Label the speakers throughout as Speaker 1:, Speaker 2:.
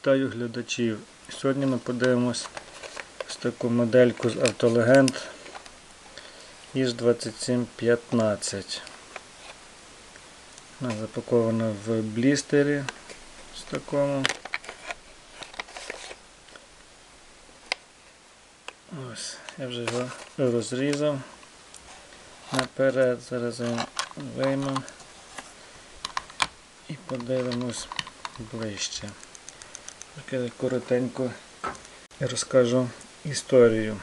Speaker 1: Вітаю глядачів. Сьогодні ми подивимось ось таку модельку з Автолегенд іж 2715. Вона запакована в блістері ось такому. Ось, я вже його розрізав наперед. Зараз він виймемо і подивимось ближче. Таке коротенько розкажу історію.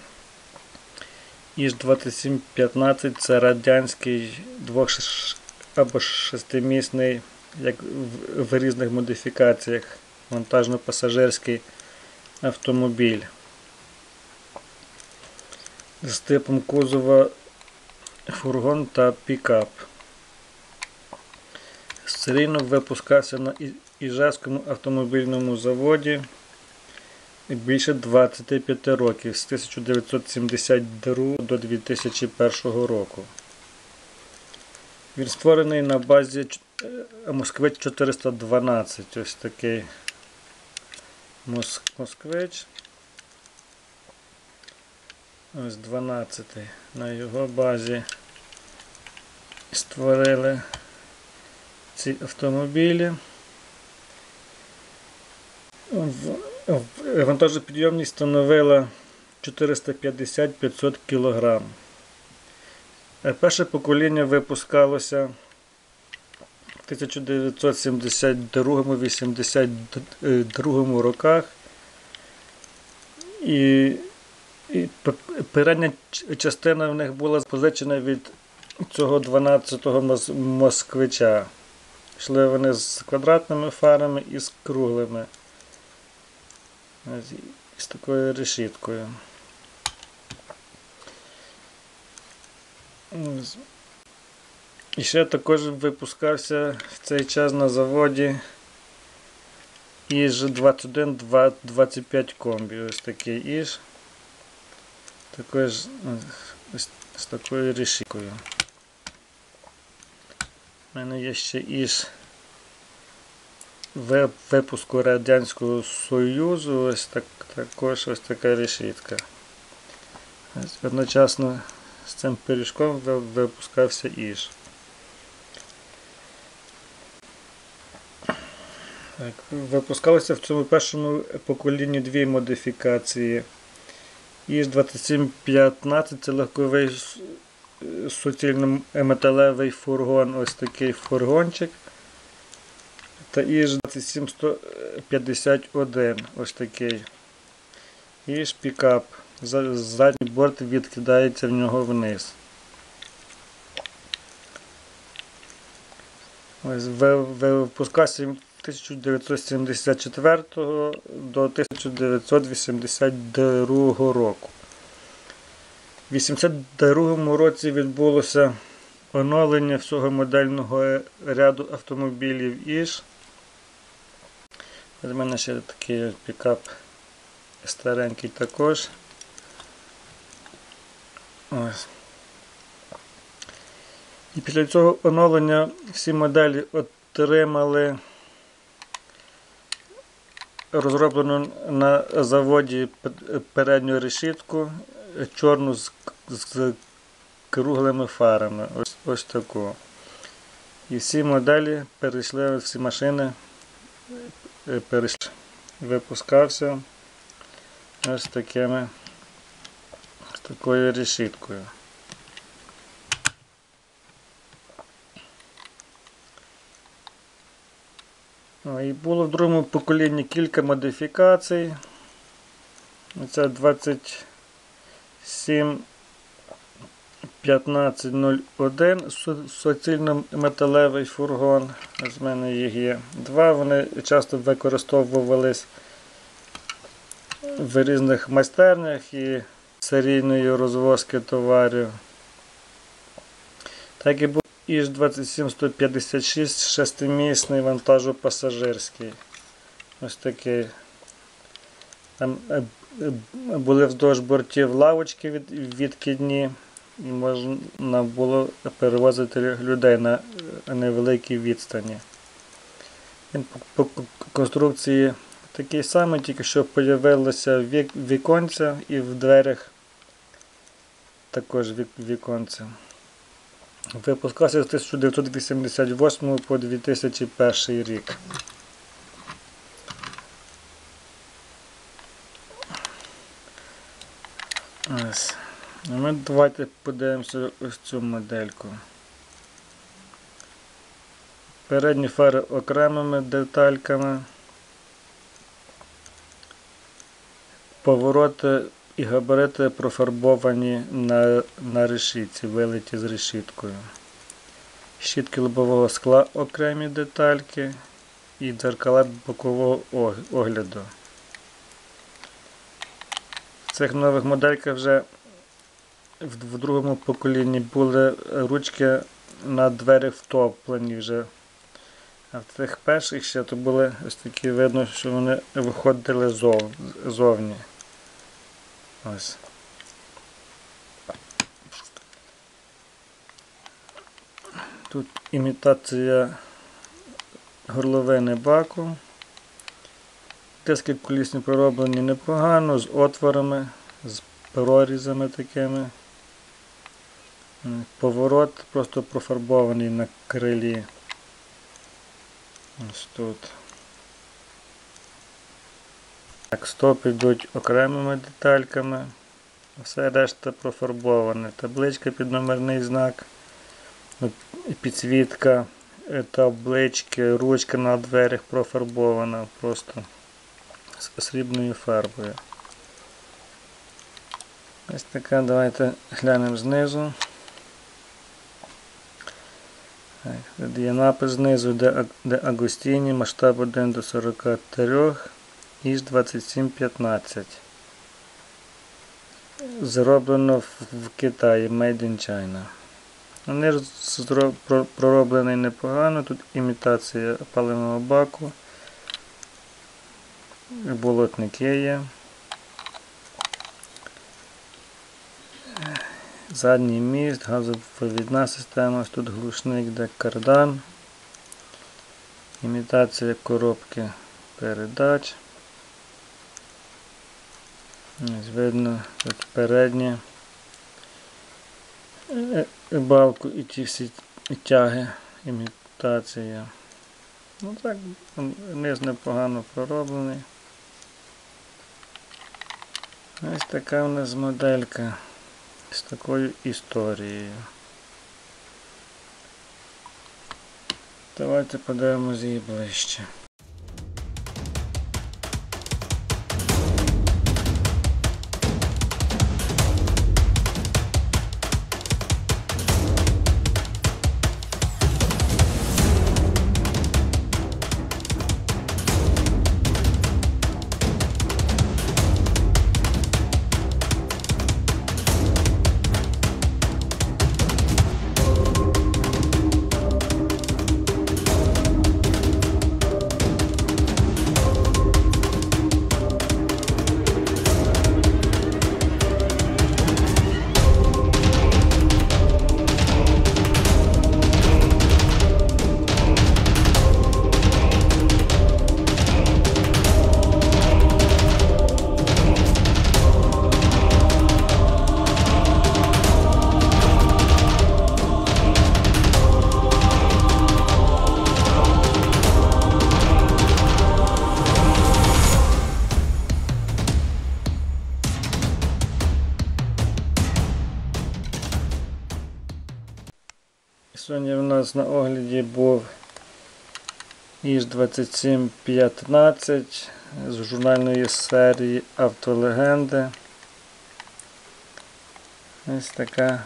Speaker 1: Іж 2715 це радянський двох або шестимісний, як в різних модифікаціях, вантажно-пасажирський автомобіль. З типом кузова фургон та пікап. Серійно випускався на Іжевському автомобільному заводі більше 25 років з 1972 до 2001 року. Він створений на базі Москвич 412. Ось такий Москвич. Ось 12. На його базі створили ці автомобілі. Вантажопідйомність становила 450-500 кг. Перше покоління випускалося в 1972-82 роках. І, і передня частина в них була позичена від цього 12-го москвича. Йшли вони з квадратними фарами і з круглими. З такою решіткою. І ще також випускався в цей час на заводі іж 21-25 комбі. Ось такий іж. Також ось з такою решіткою. У мене є ще іж випуску Радянського Союзу ось так, також ось така решітка. Одночасно з цим пиріжком випускався іж. Так, Випускалося в цьому першому поколінні дві модифікації. Іж 2715 це легковий суцільно металевий фургон, ось такий фургончик. Та іж 27151 ось такий. Іж пікап. Задній борт відкидається в нього вниз. Ось Випускався 1974 до 1982 року. У 1982 році відбулося оновлення всього модельного ряду автомобілів Іж. У мене ще такий пікап старенький також. Ось. І після цього оновлення всі моделі отримали розроблену на заводі передню решітку чорну з, з круглими фарами. Ось ось таку. І всі моделі перейшли, всі машини. Випускався ось такими з такою решіткою. І було в другому поколінні кілька модифікацій. Це 27 1501 суцільно металевий фургон. З мене їх є два. Вони часто використовувались в різних майстернях і серійної розвозки товарів. Так і був іж 27156 шестимісний вантажопасажирський. Ось такий. Там е, е, були вздовж бортів лавочки відкидні і можна було перевозити людей на невеликій відстані. Він по конструкції такий самий, тільки що появилося вік, віконця і в дверях також вік, віконце. Випускався з 1988 по 2001 рік. Ось. А ми давайте подивимося ось цю модельку. Передні фари окремими детальками. Повороти і габарити профарбовані на, на решітці, вилиті з решіткою. Щітки лобового скла окремі детальки і дзеркала бокового огляду. В цих нових модельках вже в, другому поколінні були ручки на дверях втоплені вже. А в цих перших ще то були ось такі видно, що вони виходили зов, зовні. Ось. Тут імітація горловини баку. Диски колісні пророблені непогано, з отворами, з прорізами такими. Поворот просто профарбований на крилі. Ось тут. Так, стопи йдуть окремими детальками. Все решта профарбоване. Табличка під номерний знак, підсвітка, е, таблички, ручка на дверях профарбована просто з срібною фарбою. Ось така, давайте глянемо знизу. Тут є напис знизу, де, Агустіні, масштаб 1 до 43, із 2715. Зроблено в, Китаї, Made in China. Вони пророблені непогано, тут імітація паливного баку, болотники є. Задній міст, газопровідна система, тут глушник, де кардан, імітація коробки передач. Ось видно тут переднє е, е, балку і ті всі тяги, імітація. Ну так, низ непогано пророблений. Ось така у нас моделька з такою історією. Давайте подивимося її ближче. Нас на огляді був Іж 2715 з журнальної серії Автолегенди. Ось така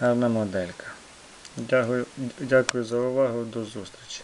Speaker 1: гарна моделька. Дякую, дякую за увагу, до зустрічі.